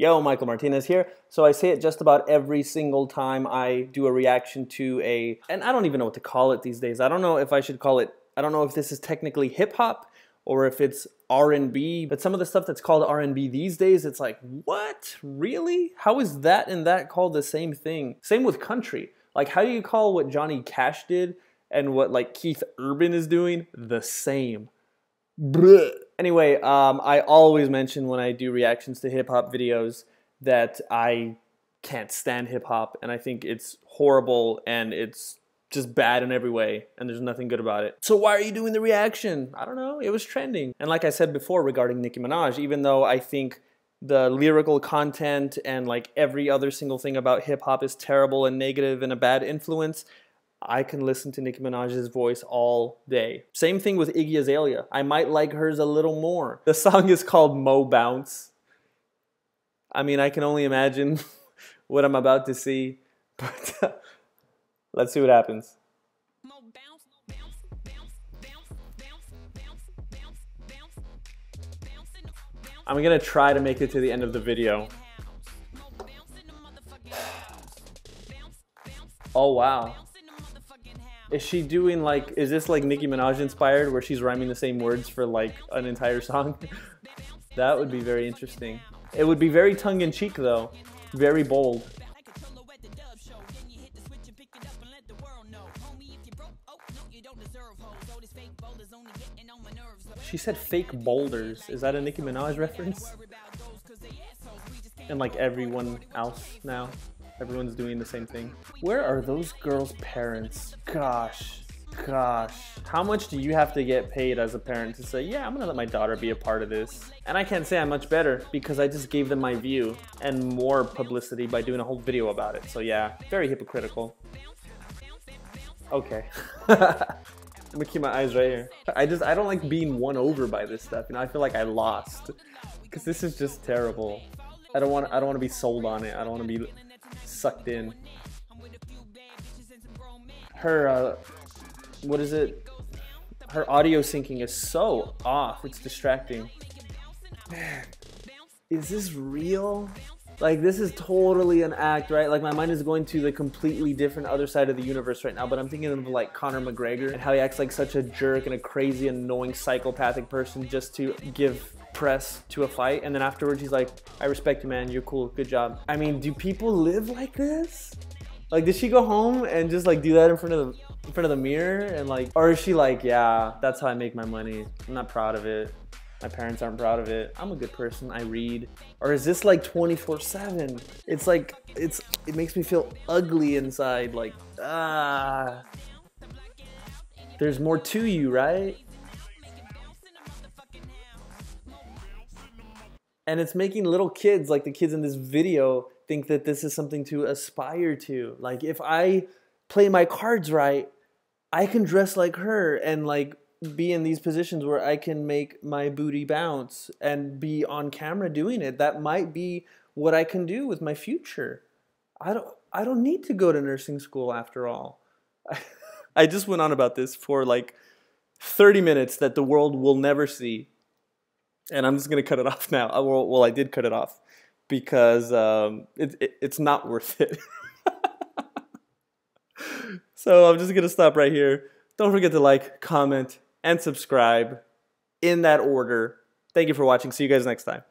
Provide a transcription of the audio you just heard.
Yo, Michael Martinez here. So I say it just about every single time I do a reaction to a, and I don't even know what to call it these days. I don't know if I should call it, I don't know if this is technically hip hop or if it's R&B, but some of the stuff that's called R&B these days, it's like, what? Really? How is that and that called the same thing? Same with country. Like, how do you call what Johnny Cash did and what like Keith Urban is doing the same? Bruh. Anyway, um, I always mention when I do reactions to hip hop videos that I can't stand hip hop and I think it's horrible and it's just bad in every way and there's nothing good about it. So why are you doing the reaction? I don't know, it was trending. And like I said before regarding Nicki Minaj, even though I think the lyrical content and like every other single thing about hip hop is terrible and negative and a bad influence, I can listen to Nicki Minaj's voice all day. Same thing with Iggy Azalea. I might like hers a little more. The song is called Mo Bounce. I mean, I can only imagine what I'm about to see, but uh, let's see what happens. I'm gonna try to make it to the end of the video. Oh wow. Is she doing like, is this like Nicki Minaj inspired where she's rhyming the same words for like an entire song? that would be very interesting. It would be very tongue in cheek though, very bold. She said fake boulders. Is that a Nicki Minaj reference? And like everyone else now? Everyone's doing the same thing. Where are those girls' parents? Gosh, gosh. How much do you have to get paid as a parent to say, yeah, I'm gonna let my daughter be a part of this? And I can't say I'm much better because I just gave them my view and more publicity by doing a whole video about it. So yeah, very hypocritical. Okay. I'm gonna keep my eyes right here. I just, I don't like being won over by this stuff. You know, I feel like I lost because this is just terrible. I don't want, I don't want to be sold on it. I don't want to be sucked in. Her, uh, what is it? Her audio syncing is so off. It's distracting. Man, is this real? Like, this is totally an act, right? Like, my mind is going to the completely different other side of the universe right now, but I'm thinking of, like, Conor McGregor and how he acts like such a jerk and a crazy, annoying, psychopathic person just to give press to a fight and then afterwards he's like i respect you man. You're cool. Good job. I mean do people live like this? Like did she go home and just like do that in front of the in front of the mirror and like or is she like yeah that's how i make my money. I'm not proud of it. My parents aren't proud of it. I'm a good person. I read. Or is this like 24 7 it's like it's it makes me feel ugly inside like ah. There's more to you right and it's making little kids like the kids in this video think that this is something to aspire to. Like if i play my cards right i can dress like her and like be in these positions where i can make my booty bounce and be on camera doing it. That might be what i can do with my future. I don't i don't need to go to nursing school after all. I just went on about this for like 30 minutes that the world will never see and I'm just gonna cut it off now. Well, well I did cut it off because um, it, it, it's not worth it. so I'm just gonna stop right here. Don't forget to like, comment, and subscribe in that order. Thank you for watching. See you guys next time.